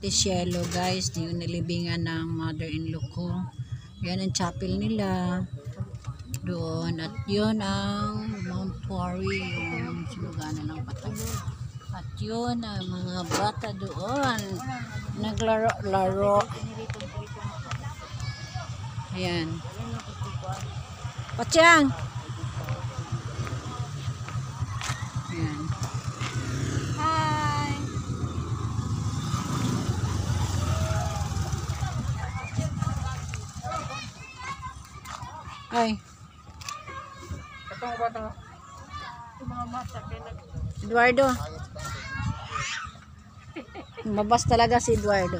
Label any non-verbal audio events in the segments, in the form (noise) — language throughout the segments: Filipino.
Monticello guys, yung nilibingan ng mother-in-law ko. Yan ang chapel nila. Doon. At yun ang Mount Quarry, yung sinuganan ng patayo. At yun ang mga bata doon. Naglaro-laro. Ayan. Pachang! Ayan. Ay, Katong bata. Mga nag Eduardo. Mabas talaga si Eduardo.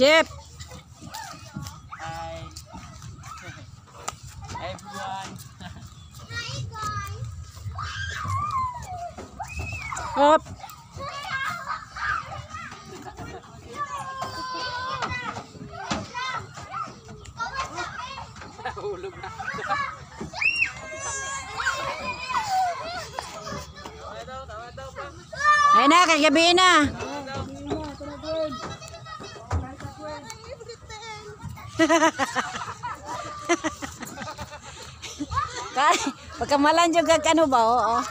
Jeff! Hi. (laughs) Hi everyone. Hop! Hulog na. Ayun na, kagabi na. (laughs) Kay, pagkamalan yung kag ano ba, oo.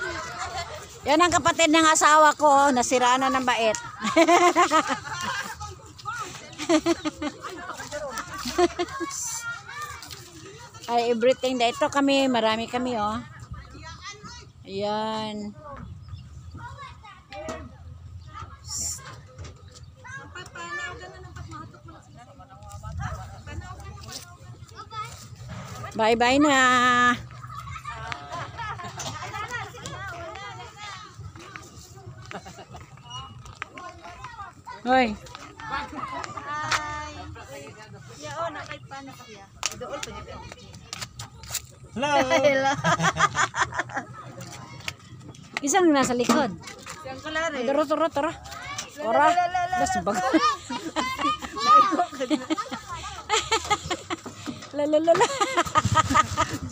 Yan ang kapatid ng asawa ko, nasira na ng bait. (laughs) Ay, everything na ito kami, marami kami, oh. Ayan. Bye-bye na. Hoy. (laughs) Hello. Isang nasa likod. Yang kalare. Tara, tara, tara. Ora. Bas bag. La la la la.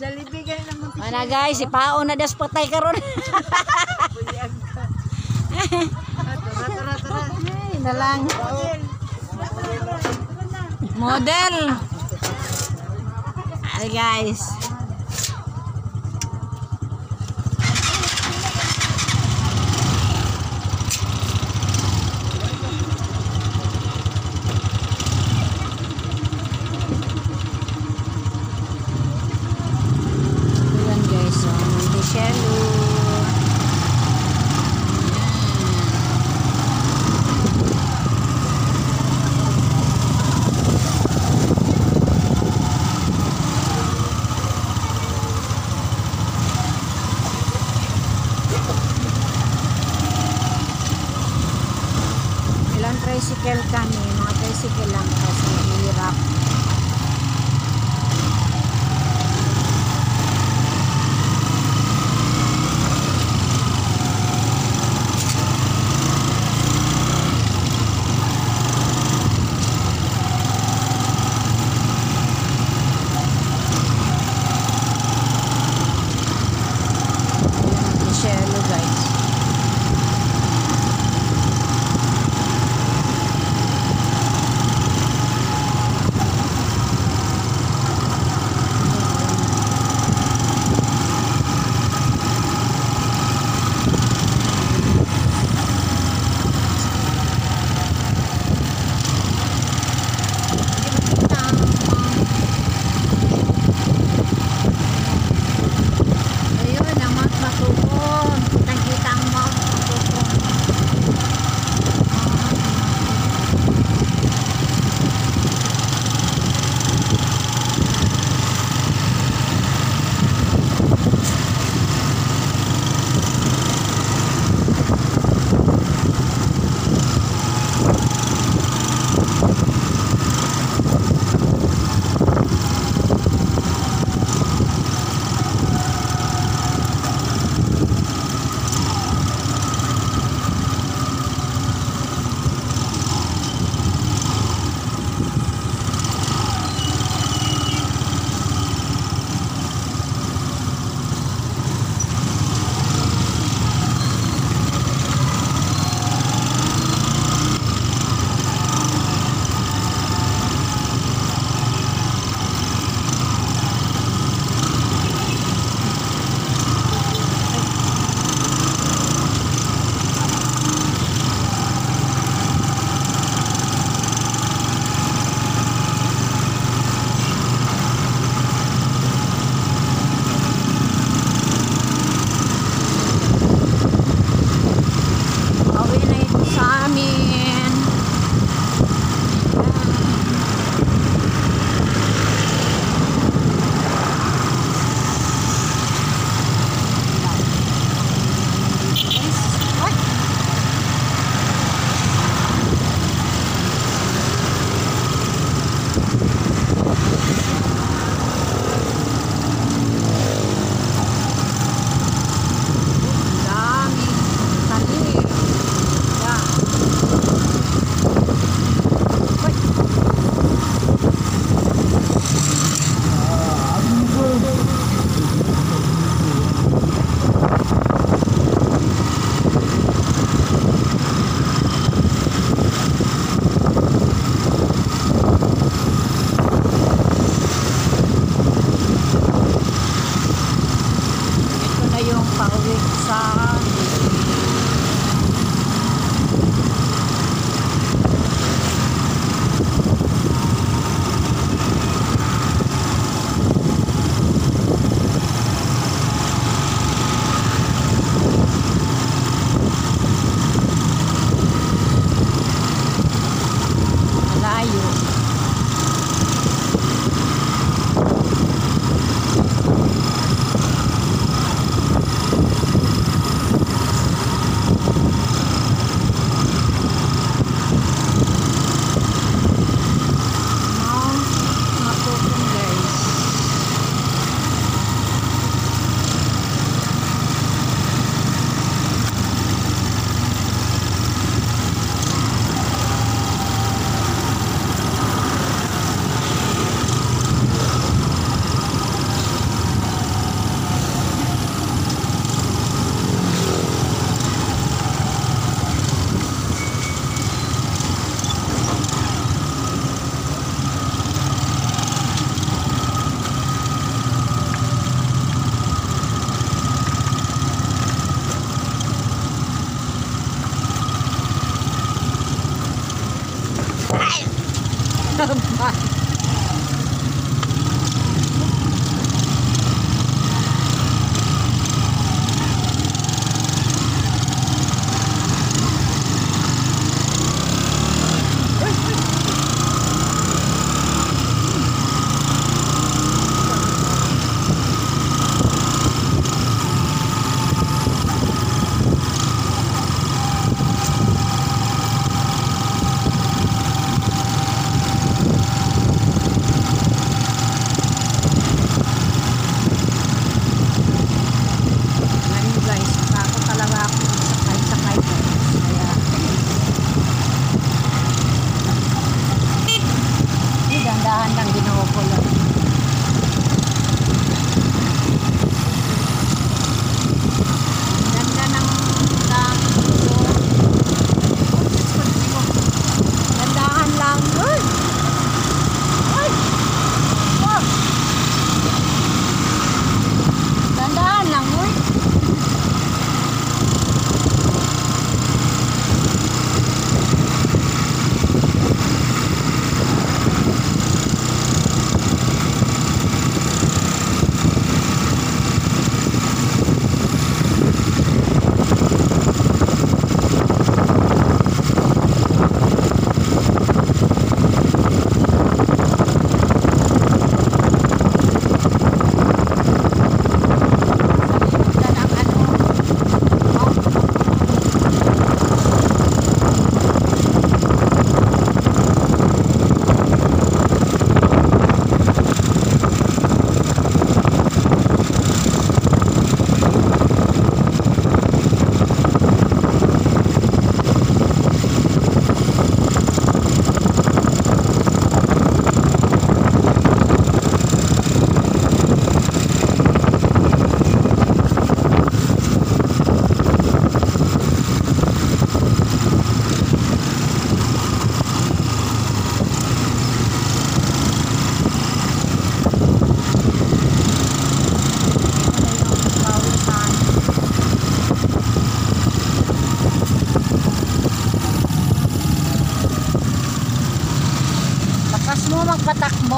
Jollibee kayo ng munti. Mana guys, si Pao na das patay karon. Tara, tara, tara. Ay, na lang. Model. Ay guys.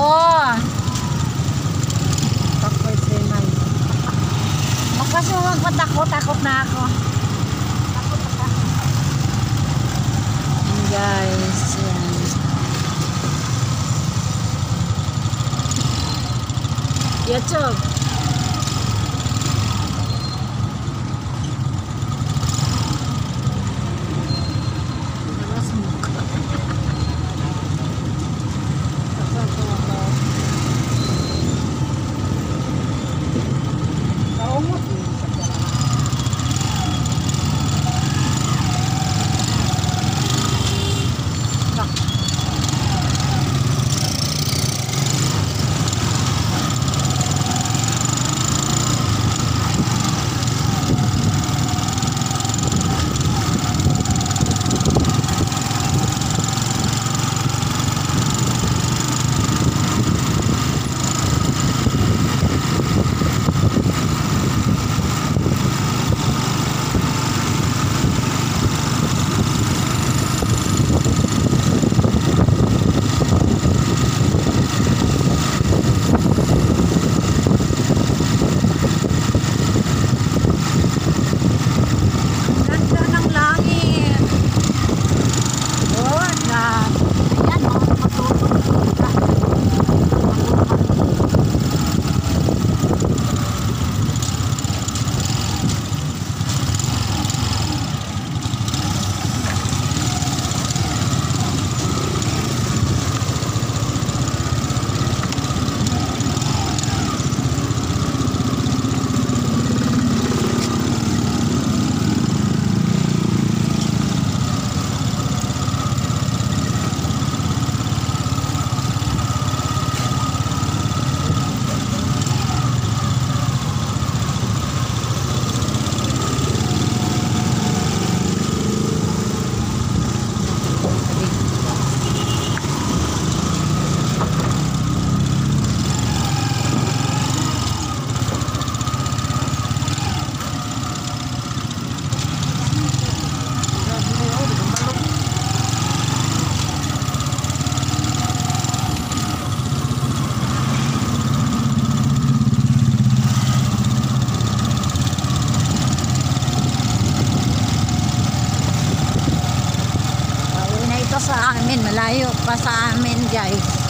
Oo. Takoy sinay. Magpasuwag ko takot, takot na ako. Takot ako. And guys, yan. YouTube. Dito sa amin. Malayo pa sa amin guys.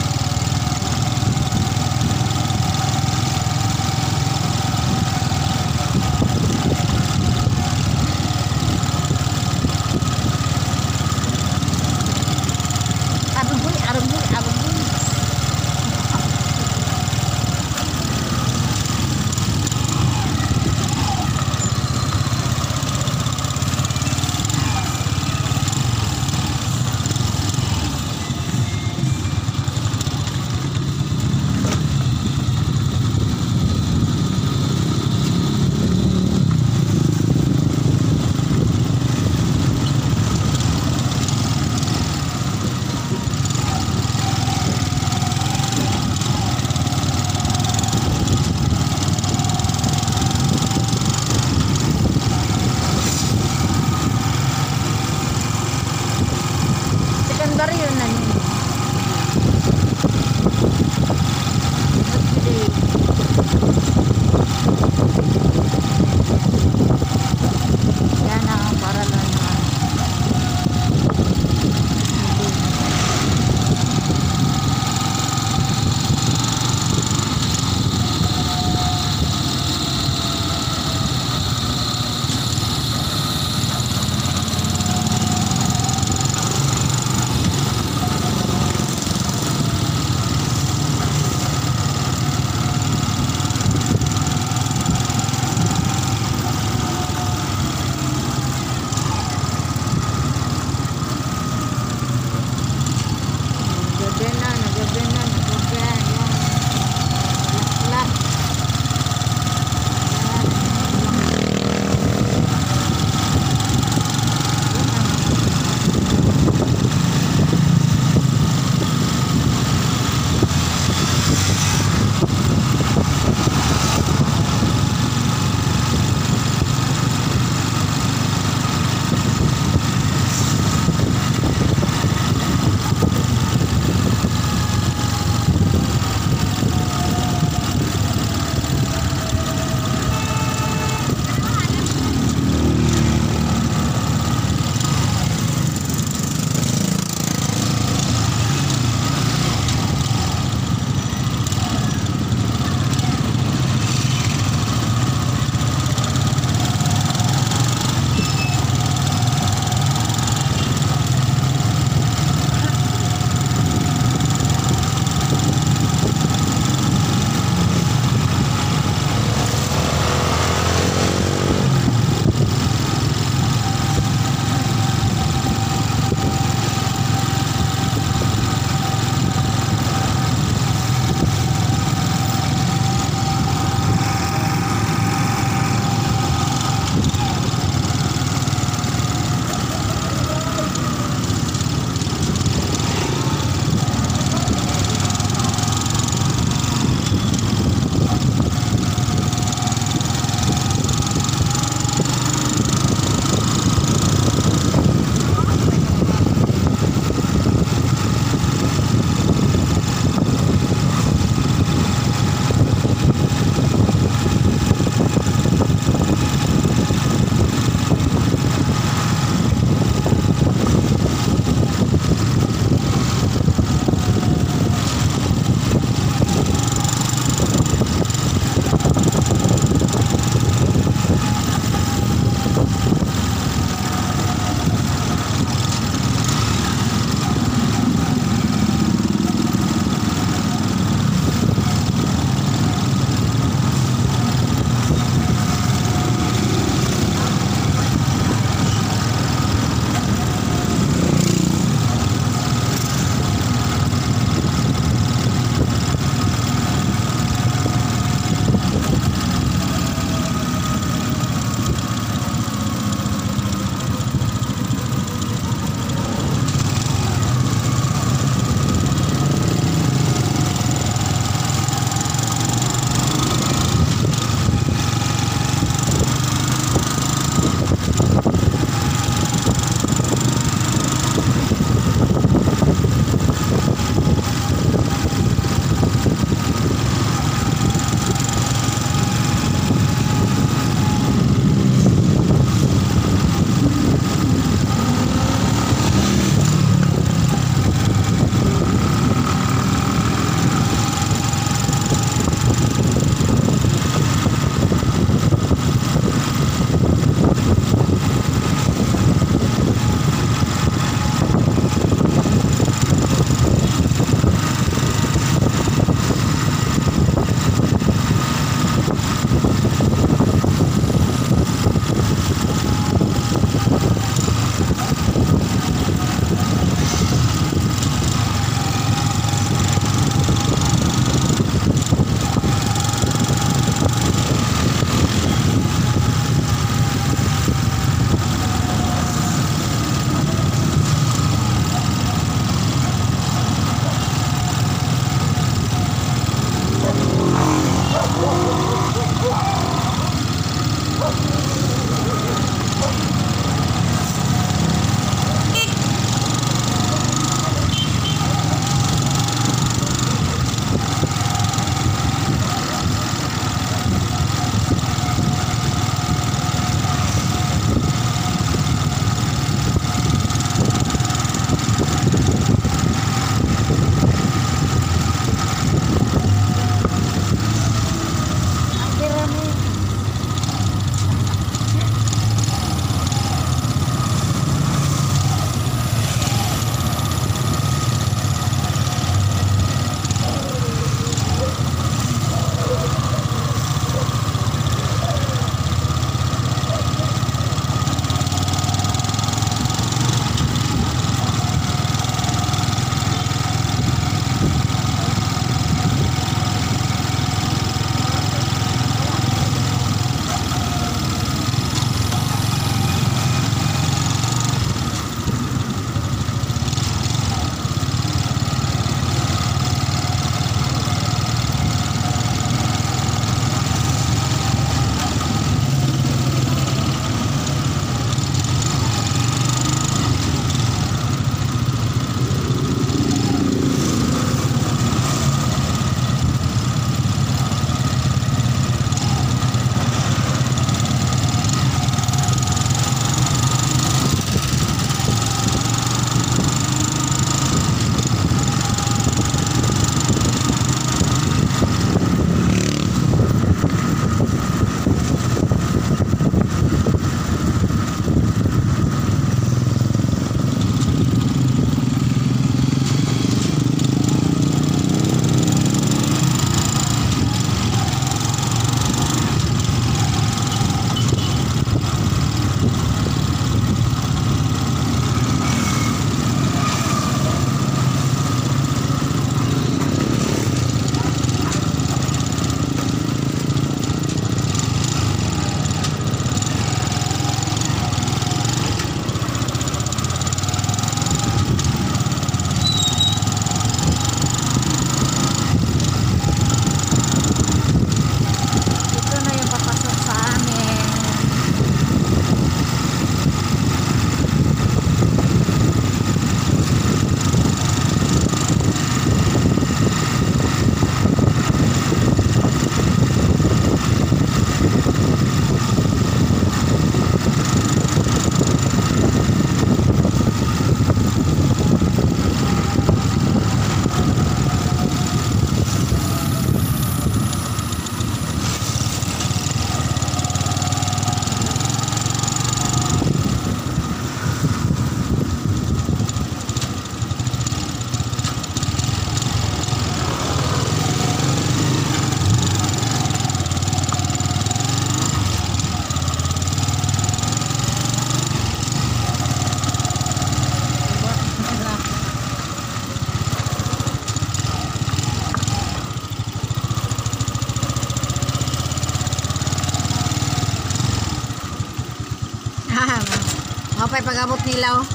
Pa pag-abot nila oh.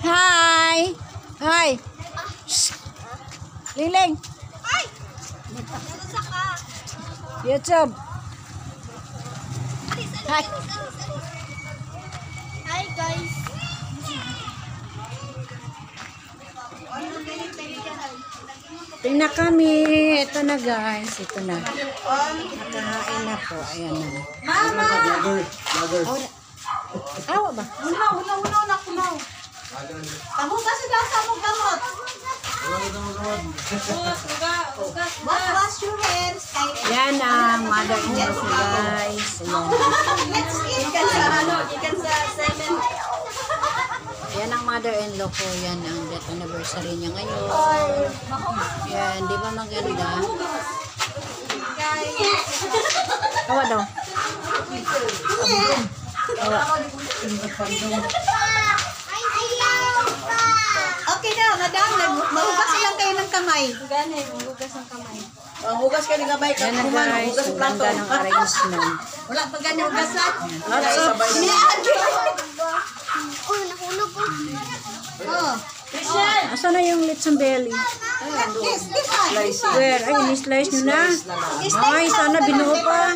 Hi! Hi! Shh! Liling! YouTube! Hi! Hi guys. Tingnan kami. Ito na guys. Ito na. Po. Ayan na. Mama! Awa ba? Unaw, unaw, unaw na kunaw. Tamo kasi daw sa mong gamot. Wash, wash your hands. Yan ang mother-in-law ko guys. (laughs) Let's eat. Ikan sa ano, ikan sa seven. Yan ang mother-in-law ko. Yan ang death anniversary niya ngayon. Yan. Di ba maganda? Awa daw. Okay na, madam. Mahugas lang kayo ng kamay. Ang hugas ka ni gamay ka Yan na guys. hugas Ang plato. ganda ng arrangement. Wala pa ganyan hugasan. Oh, nahulog ko. Oh. Asa na yung lechon belly? Where? Ay, in-slice nyo na. Ay, sana binuo pa.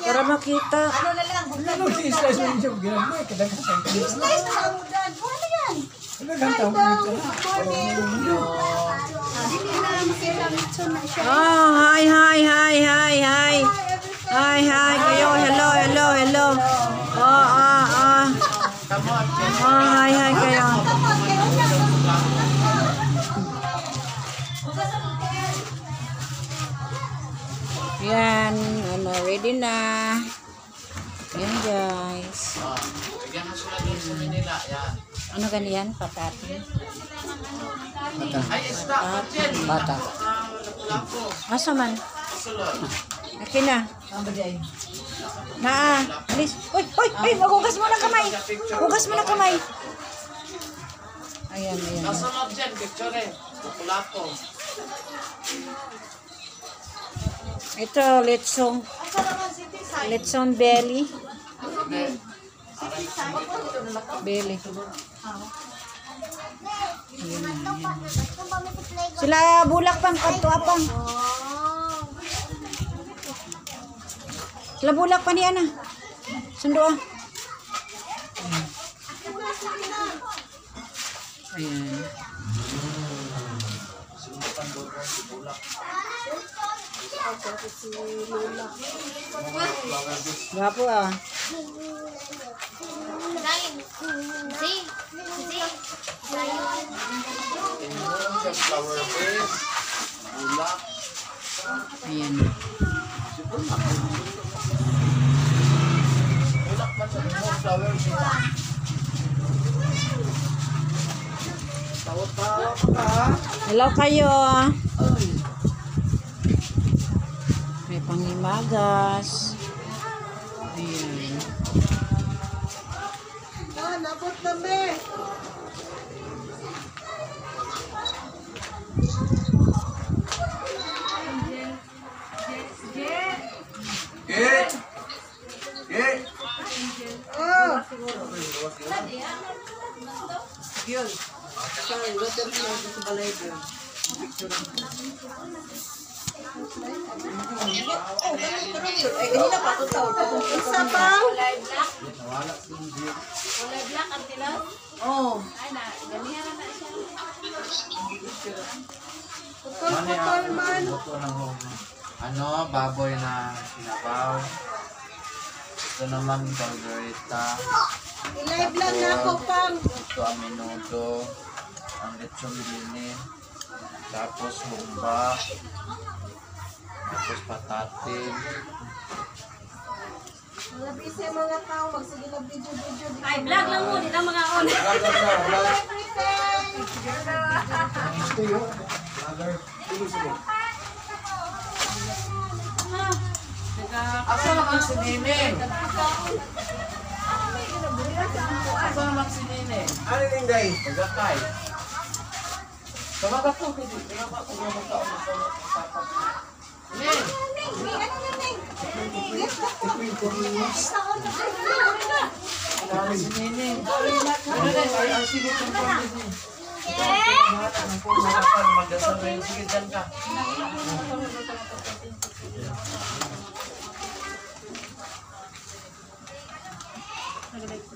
Para makita. Ano na lang. Ano i-slice mo yung ginagawa? I-slice na yan? Good morning. Ah, Hindi na makita ang na. Oh, hi, hi, hi, hi, hi. Hi, hi. Hello, hello, hello. Oh, ah, ah. Oh, hi, hi, kayo. Yan, ano, ready na. Yan, guys. Ano ganyan? Patati? Patati. Bata. Asa man? Akin na. Naa. Alis. Uy, uy, uy, maghugas mo ng kamay. Hugas mo ng kamay. Ayan, ayan. Nasa loob dyan, picture eh. Populato. Ito, lechong. Lechong belly. Belly. Ayan, ayan. Sila bulak pang kanto apang. Sila bulak pa ni ana. Sundo ah. Ayan. Gwapo ah. Si. Si. Yung flower base. Bulak. Ayan. Bulak man sa mga flower base. Tawa-tawa pa ka ha? Hello kayo. May pangimagas. Ayan. Ah, nabot kami. Get! Na lang sa balay doon. Ay, ganina pa ito tawag. Isa pang. Oh. Putol-putol man. Ito ng ano, baboy na sinabaw. Ito naman, galgarita. I-live lang na ako pang. Ito ang minuto. Ang lechon bini. Tapos humba. Tapos patatin. Labi sa mga tao, magsige na video-video. Ay, vlog lang mo, di lang mga on. Asa naman si Nining? Asa naman si Nining? Ano yung day? Pagkakay. Sama ka po, hindi. Tinama ko naman taon na sa tapat. Ning! Ano na,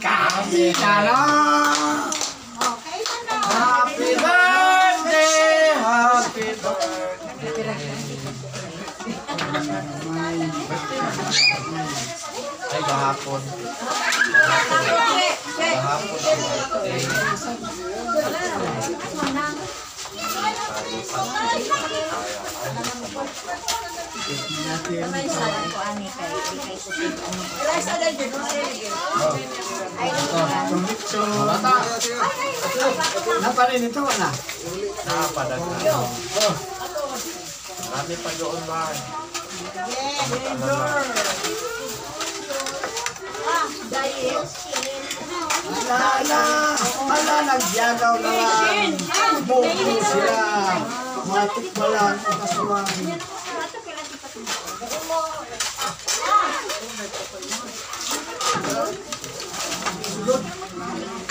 Na lang. Okay, tanda. Happy birthday! Happy birthday! Ay, kahapon. Kahapon birthday. Naparin ito na. Nakapadag na. Marami pa doon ba? Ala, ala, nagyagaw na lang. Buko sila. Matik pa lang ang kasuwang.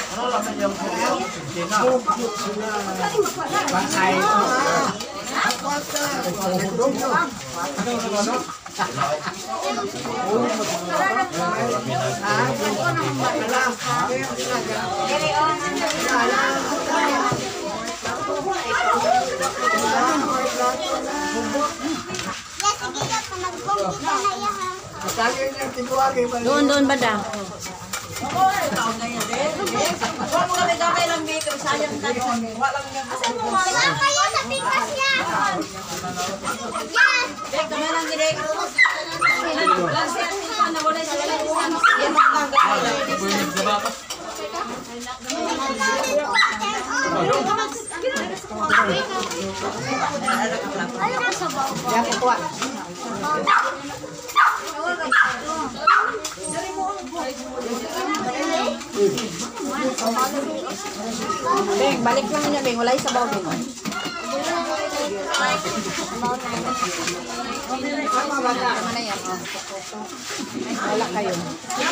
Ano laman yung kuya? Sina. Buko sila. Pangay ko. Tuhudog nyo. Sagay niya, tiguwagay pa Doon, doon ba da? Wala kayo sa pikas niya. Yan. Beng, balik lang niya, Beng. Wala yung sabaw, Beng. Ba na? Tama na yan. Wala kayo.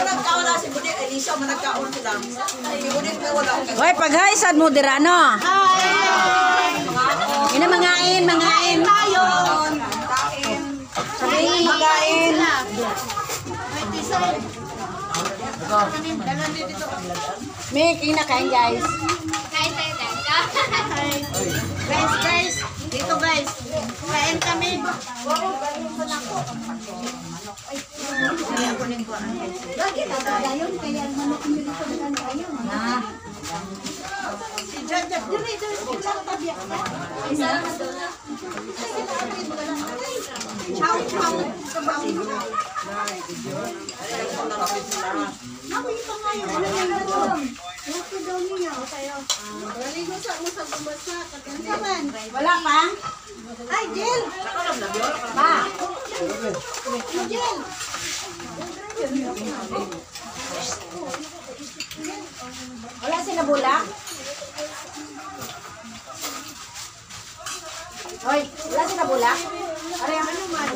Nagkawala si Budik, Elisa, managkaon sila. Si Budik na wala. Hoy, pag-hi, sad mo, Dirano. Hi! Ina, mangain, mangain. Tayo! Sabihin, magain. Mick, kinakain, guys. Kain tayo guys. (laughs) Guys, guys, dito guys. Kain kami. Si Jan Jan, dili, dili, si Jan tabi. Chow, chow. Sabaw. Ako yung pangayon. Ano yan Ano daw niya? O tayo. Naligo sa mo sa. Kagansa man. Wala pa? Ay, Jill! Pa. Jill! Wala sila bulak? Hoy, wala sila bulak? Are, ano man?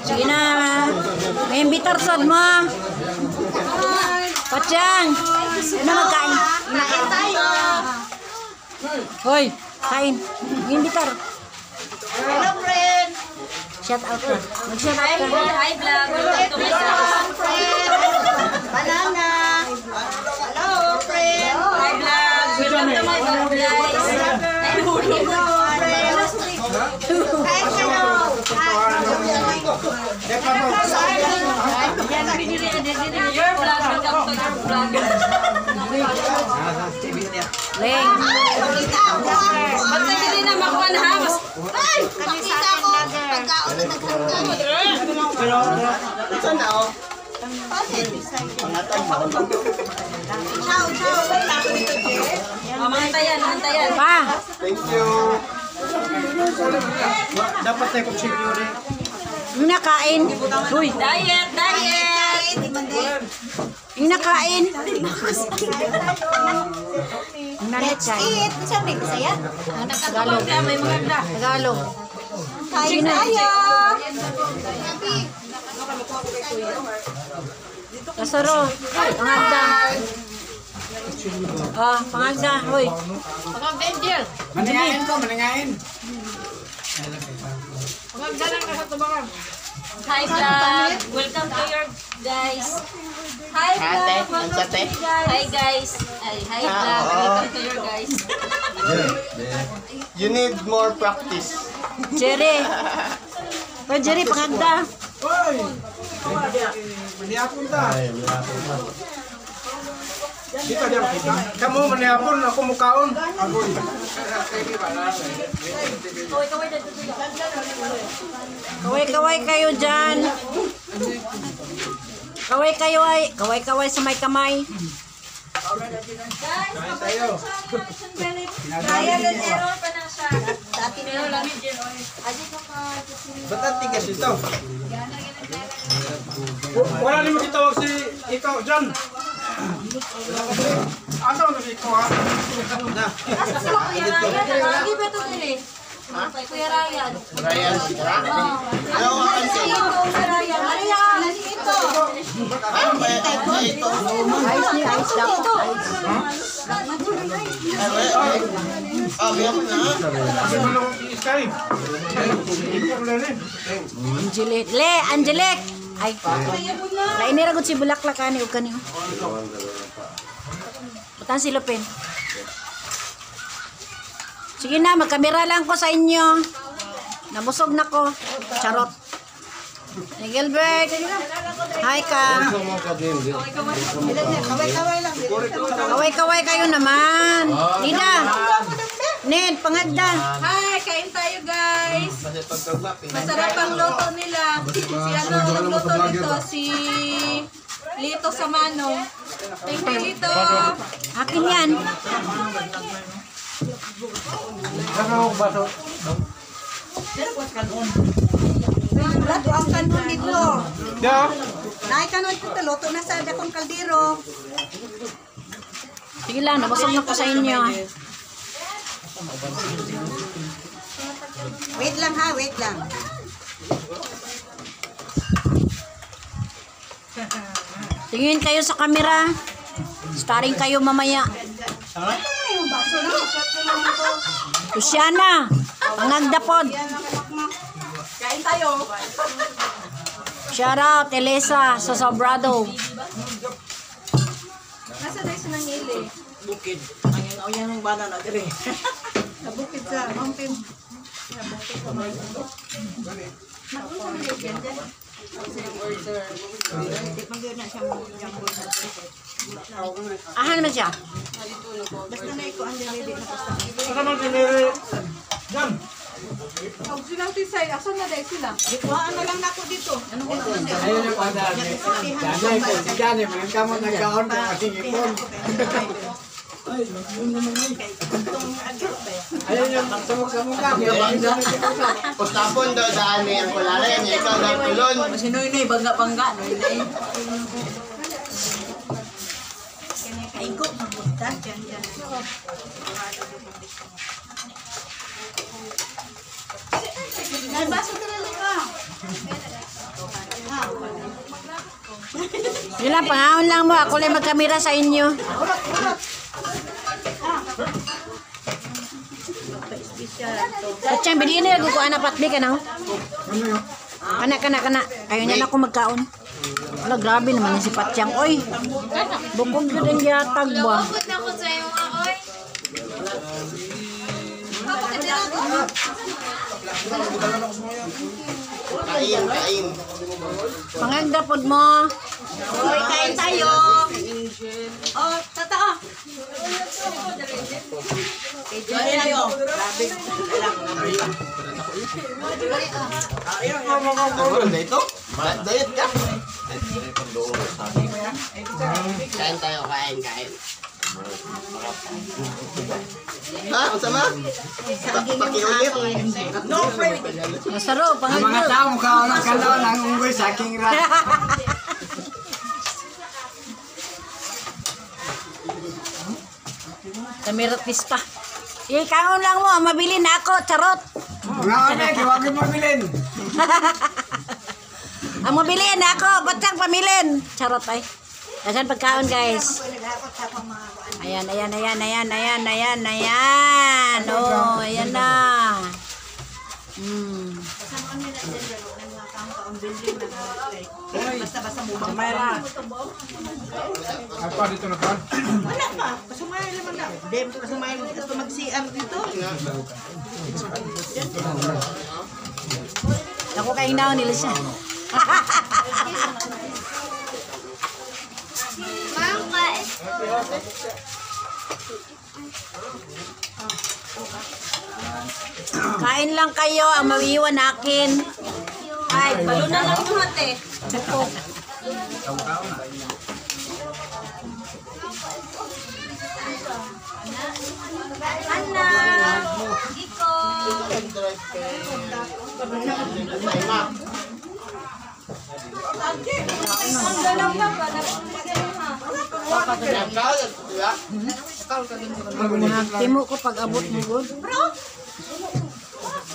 Sige na. May imbitar sad mo. Pachang. Ano magkain? Kain tayo. Hoy, kain. May imbitar. Hello, friend. Shout out ka. Mag-shout out ka. Hi, vlog. Welcome to my friend. Ba't na hindi na makuha na hamas? Ay, nakita ko. Pagkaon na nagkanta. Saan na ako? Ciao, ciao. Mamantayan, mantayan. Pa. Thank you. Dapat tayo kung security. Yung nakain. Uy, Diet, diet. yung nakain. Yung nalit kain. Eat. Sabi ko saya. Tagalog. May mga da. Tagalog. Kain tayo. Kasaro. Pangagda. Ah, pangagda. Hoy. Maningain ko, maningain. Hi, vlog. Welcome to your guys. Hi, vlog. Welcome to your guys. Hi, guys. Ay, hi, vlog. Welcome to your guys. You need more practice. Jerry. Hoy, Jerry, pangagda. Hoy! Manihapon ta. Di ka diyan kita. Kamu manihapon, ako mukaon. Agoy. Kaway-kaway kayo dyan. Kaway kayo ay, kaway-kaway sa may kamay. Kaya lang error pa na siya. Pero lang Ba't ang tigas ito? Wala ni magitawag si ikaw dyan. Asa si ikaw ha? Kuya Ryan, lagi ba ito din eh? Kay Kuya Ryan. Ryan. Ayaw ka kasi. Kuya Ryan. Ayan. Ito. Ah, ito. Ayos niya, ayos daw. Ah, kaya mo na. Kasi malo i-sky. Ikaw na rin. Angelique. Le, Angelique. Ay, lain ni ragot si Bulaklak kani ug kani. Butan si Lupin. Sige na, magkamera lang ko sa inyo. Nabusog na ko. Charot. Hey, Gilbert. Hi ka. Kaway-kaway kayo naman. Nida. Ned, pangagda. Hi, kain tayo guys. Masarap ang luto nila. Si ano nagluto nito? Si Lito Samano. Thank you, Lito. Akin yan. Lato ang kanon dito. Yeah. Nay kanon dito. Loto na sa dakong kaldero. Sige lang, nabusog na ko sa inyo. Wait lang ha, wait lang. Tingin kayo sa camera. Starring kayo mamaya. Luciana, pangagdapod. Kain tayo. Shout out, Elisa, sa Sobrado. Nasa na isa ng ili? Bukid. Ang yung yung yung banana dire. Sa (laughs) bukid sa mountain. Ahan naman siya. Basta na iko ang dili na basta. Ano man kiniri? Yan. Huwag silang tisay. Asan na dahil sila? Ikuhaan na lang ako dito. Ano ko na? Ayun yungpada. Janay ko, si Janay, mga kamo nagkaon ng aking ipon. Ay, yun naman ay. Ayun yung magsamok sa mukha. Kaya bang dami si Kusa. Postapon daw daan ni ang kulala yan, ikaw daw tulon. Si Noy-Noy, bangga-bangga. Noy-Noy. Kaiko, mapunta. Diyan, diyan. Nalbaso ka na lang ka. Yun lang, pangaon lang mo. Ako lang magkamera sa inyo. At siyang bilhin na kukuha na patli ka na. Kana, kana, kana. Ayaw niya na ako magkaon. Wala, grabe naman si Patyang. Oy, bukog yun ang yatag ba? Kain. Pangagdapod mo. Hoy, kain tayo. Oh, totoo. Kain tayo. Ano na ito? Diet ka? Kain tayo, kain, kain. Ha? Ang sama? Pa- Pakiulit. No fruit. Masaro, Ang mga tao mukha ng kalon ang unggoy sa aking rat. (laughs) Kamiratista. Ikaon lang mo, mabili na ako, charot. Mga ate, kiwagin mo bilin. Ang mabili na ako, ba't pamilin? Charot ay. Dagan pagkaon guys. Ayan, ayan, ayan, ayan, ayan, ayan, ayan. Oh, ayan na. Hmm. Basta-basta mo bang Apa dito na pa? Wala pa. Pasumaya naman na. Dem, pasumaya ito mag-CR dito. Ako kay hinaw nila siya. Kain lang kayo ang maiwan akin. Ay, balo na lang yung hati. Anna! Iko! Ang dalang na ba? Timo ko pag abot mo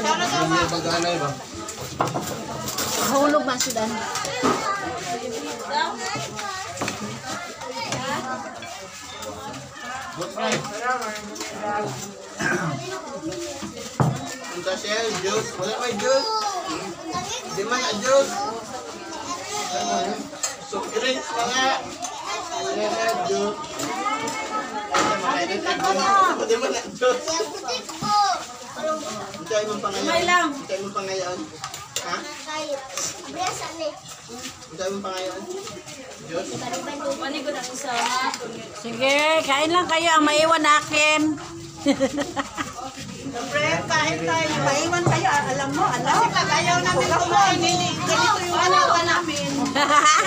ako po. Hulog man sila. Punta siya, juice. Wala may juice. Di man na juice. Soft drinks mga. Wala na juice. Di man na juice. Hintay mo pangayon. Hintay mo pangayon. Ha? Hintay mo pangayon. Juice. Sige, kain lang kayo ang maiwan akin. (laughs) Siyempre, kain tayo. Paiwan kayo. ah, Alam mo, alam. Kasi pag ayaw namin kumain, hindi. Ganito yung alawa namin.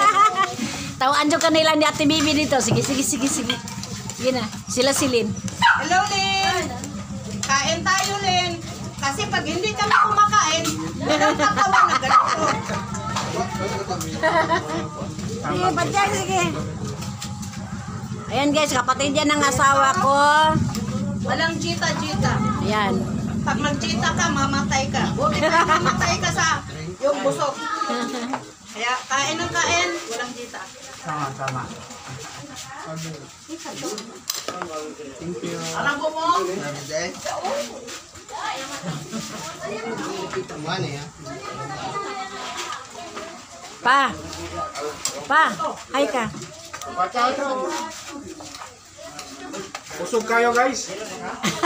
(laughs) Tawaan nyo kanila ni Ate Bibi dito. Sige, sige, sige, sige. Sige na, sila silin. Hello, Lynn. Kain tayo, Lynn. Kasi pag hindi kami kumakain, walang katawa na ganito. Sige, patyan, sige. Ayan guys, kapatid yan ng asawa ko. Walang jita-jita. Ayan. Pag nag-cheetah ka, mamatay ka. Buti na mamatay ka sa yung busog. Kaya kain ng kain, walang cheetah. Tama, tama. Alam ko mo? Money, ah. Pa. Pa, hi ka. Busog kayo guys.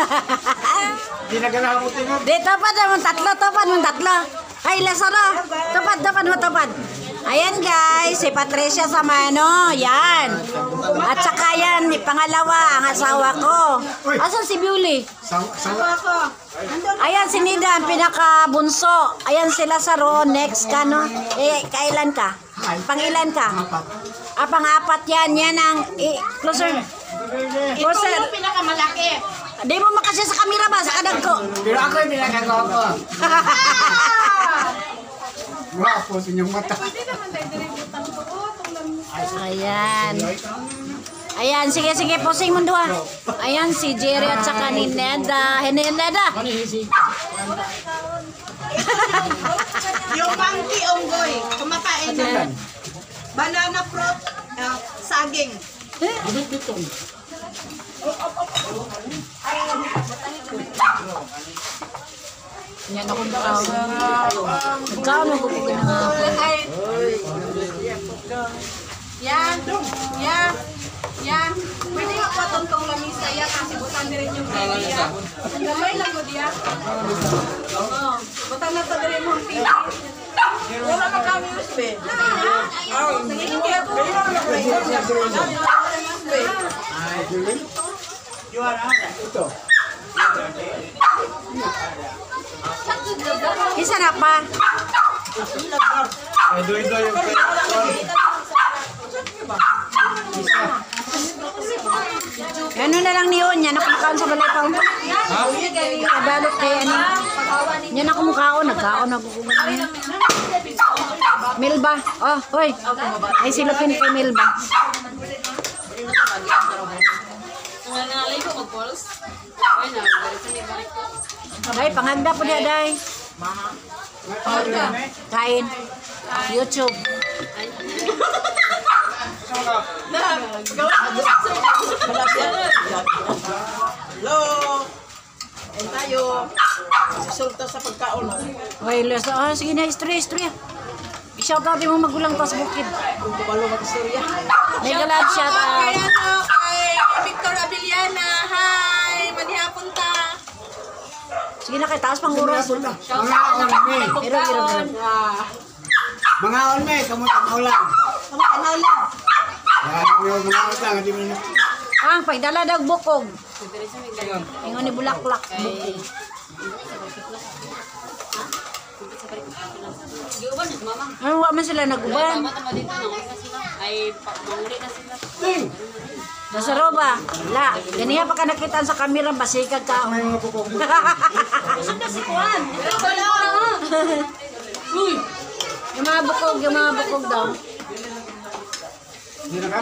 (laughs) Hindi na ganahan mo tingog. Di, tupad naman tatlo, tupad mo tatlo. Ay, Lazaro, tupad, tupad mo, tupad. Ayan guys, si Patricia Samano, yan. At saka yan, pangalawa, ang asawa ko. Asan si Bewley? Sa, sa, Ayan, si Nida, ang pinakabunso. Ayan sila sa ro, next ka, no? Eh, kailan ka? Pangilan ka? Ah, pang-apat yan. Yan ang, eh, closer. Ito Closer. yung pinakamalaki. Di mo makasya sa kamera ba? Sa kadag ko. pero ako pinagagawa ko. (laughs) Wapo sa inyong mata. Ayan. Ayan, sige, sige, posing mo dua. Ayan, si Jerry at saka ni Neda. Ni Neda. (laughs) Yung monkey onggoy, kumakain na. Banana fruit, ah, saging. Yan ako nakaw. Nagkaw na ko Yan. Yan. Yan. Pwede nga po itong tong lamisa yan kasi butan na rin yung TV yan. Ang gamay lang ko diya. Oo. Butan na to na rin yung TV. Wala na kami USB. Nagiging kaya ko. Ito. Isa na pa. Ay, doy-doy yung Ano na lang niyon, yan ako mukhaon sa balay pa. Nabalot kay ano. Yan ako mukhaon, nagkaon ako kung ano. Milba. Oh, hoy. Ay silupin kay Milba. Ay, pangagda po niya, day. Kain. YouTube. Hello. Kain tayo. Susulta sa pagkaon. Hoy, les. Ah, sige na, istorya, istorya. I-shout out yung mga magulang pa sa bukid. Kung kabalo mag-istorya. May galad shout out. Victor Abiliana. Hi. Manihapon ta. Sige na, kay taas pang oras. Mga on me. Pero, pero, pero. Mga on me. Kamusta ka lang? Ano ano lang? Mga on me. Mga on lang. Hindi mo na. Ang pagdala dag bukog. Ingon ni bulaklak. Bukog. Ano wa man sila naguban? Ting! Nasa roba. La, ganiya pa ka nakitaan sa kamera basikag ka. Mga pupok. Uy. Yung mga bukog, yung mga bukog daw. Hindi na ka?